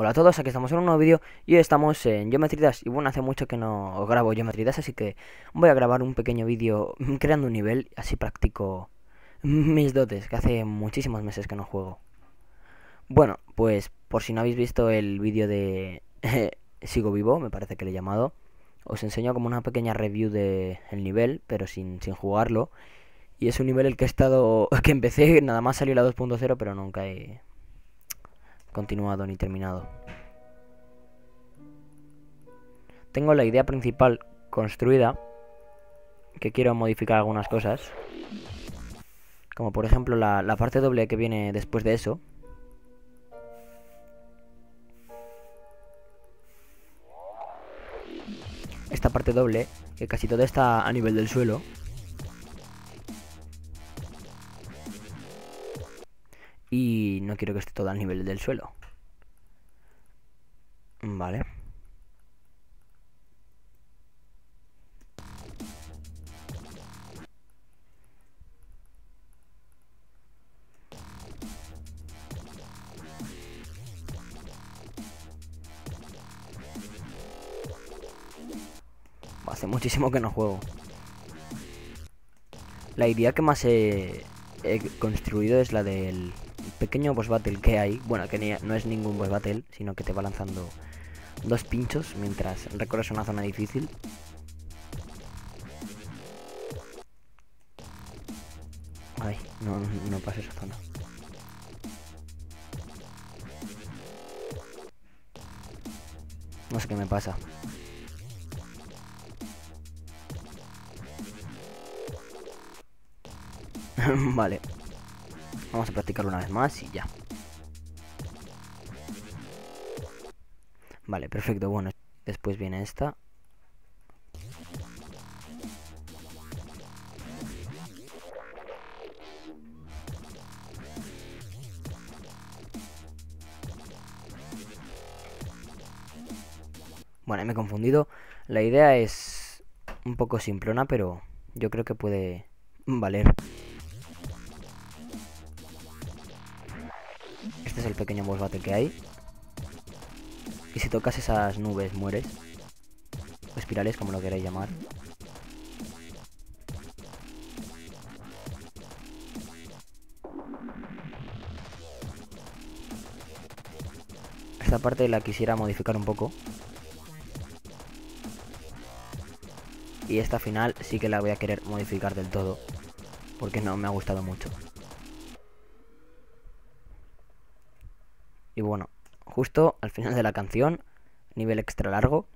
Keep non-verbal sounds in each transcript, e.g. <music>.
Hola a todos, aquí estamos en un nuevo vídeo y hoy estamos en Geometry Dash Y bueno, hace mucho que no grabo Geometry Dash, así que voy a grabar un pequeño vídeo <laughs> creando un nivel Así practico <laughs> mis dotes, que hace muchísimos meses que no juego. Bueno, pues por si no habéis visto el vídeo de <laughs> Sigo Vivo, me parece que le he llamado Os enseño como una pequeña review del el nivel, pero sin, sin jugarlo. Y es un nivel el que he estado, que empecé, nada más salió la 2.0, pero nunca he continuado ni terminado. Tengo la idea principal construida, que quiero modificar algunas cosas. Como por ejemplo la, parte doble que viene después de eso. Esta parte doble, que casi toda está a nivel del suelo. Y no quiero que esté todo al nivel del suelo. Vale. Hace muchísimo que no juego. La idea que más he, he construido es la del pequeño boss battle que hay, bueno, que no es ningún boss battle, sino que te va lanzando dos pinchos mientras recorres una zona difícil. Ay, no, no pasa esa zona. No sé qué me pasa. <laughs> vale. Vamos a practicarlo una vez más y ya. Vale, perfecto. Bueno, después viene esta. Bueno, me he confundido. La idea es un poco simplona, pero yo creo que puede valer. Este es el pequeño boss battle que hay. Y si tocas esas nubes mueres. O espirales, como lo queráis llamar. Esta parte la quisiera modificar un poco. Y esta final sí que la voy a querer modificar del todo. Porque no me ha gustado mucho. Y bueno, justo al final de la canción, nivel extra largo.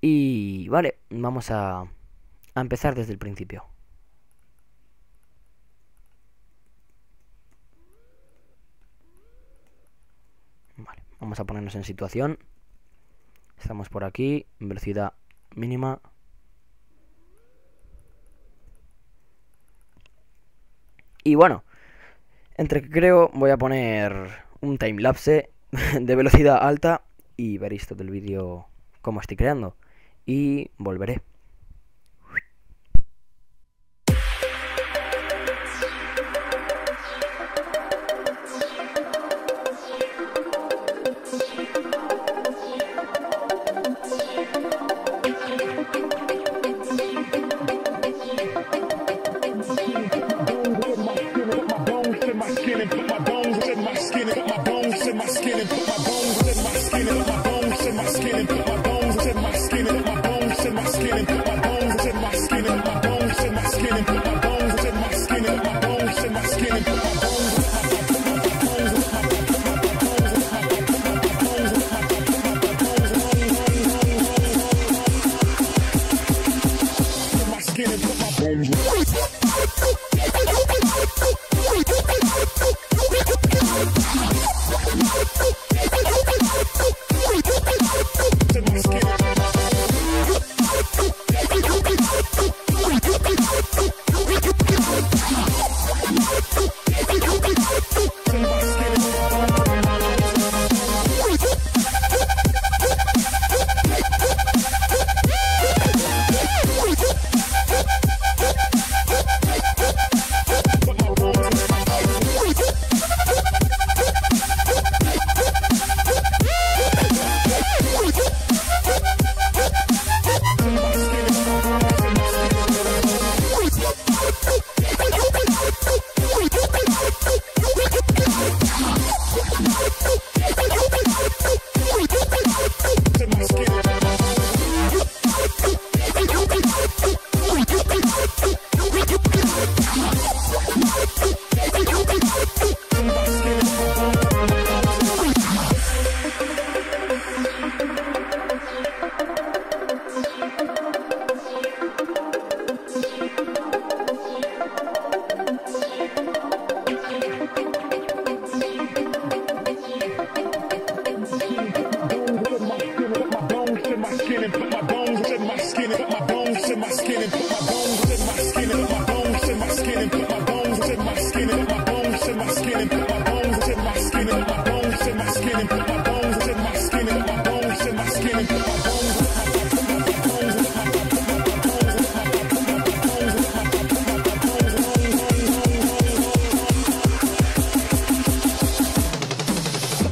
Y vale, vamos a, a empezar desde el principio. Vale, vamos a ponernos en situación. Estamos por aquí, velocidad mínima. Y bueno, entre que creo voy a poner un timelapse de velocidad alta y veréis todo el vídeo como estoy creando. Y volveré.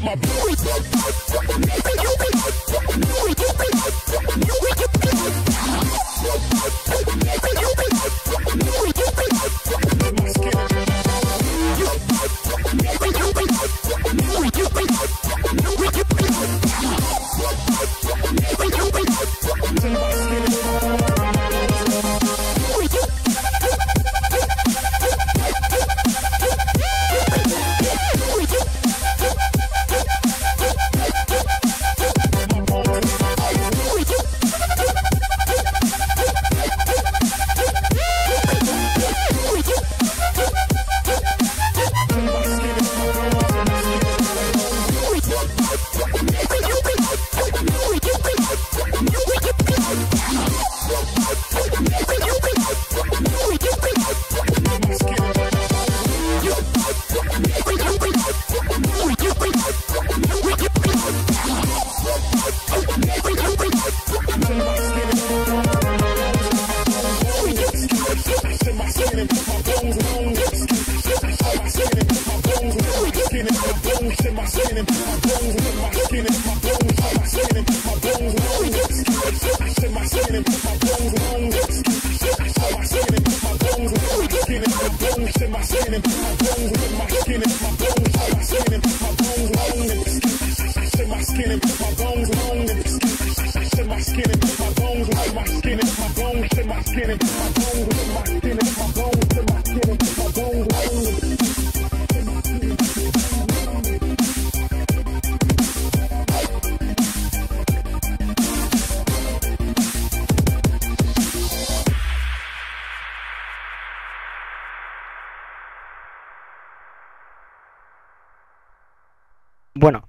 head. my skin and my bones, lick my skin and my bones, lick my skin and my bones, I said my skin and my bones, bones, I said my skin and my bones, skin and my bones, said my skin and my bones, lick my skin and my bones, my skin and my bones, bones, I said my skin and my bones, bones, I said my skin and my bones, my skin and my bones, said my skin and my bones, my Bueno,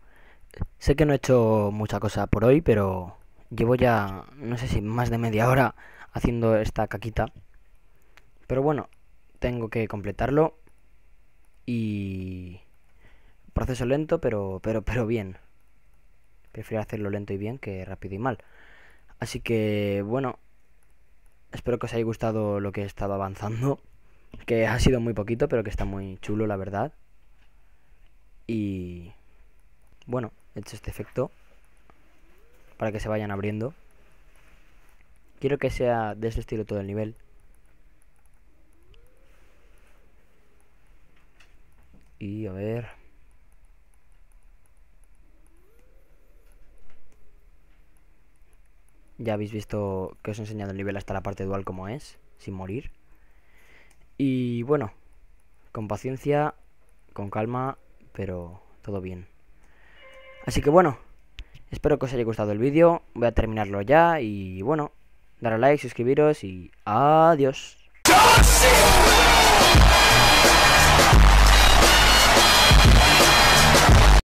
sé que no he hecho mucha cosa por hoy, pero llevo ya, no sé si más de media hora haciendo esta caquita. Pero bueno, tengo que completarlo y proceso lento, pero pero pero bien. Prefiero hacerlo lento y bien que rápido y mal. Así que bueno, espero que os haya gustado lo que he estado avanzando, que ha sido muy poquito, pero que está muy chulo, la verdad. Y bueno, he hecho este efecto para que se vayan abriendo. Quiero que sea de este estilo todo el nivel. Y a ver... Ya habéis visto que os he enseñado el nivel hasta la parte dual como es, sin morir. Y bueno, con paciencia, con calma, pero todo bien. Así que bueno, espero que os haya gustado el vídeo. Voy a terminarlo ya y bueno, darle a like, suscribiros y adiós.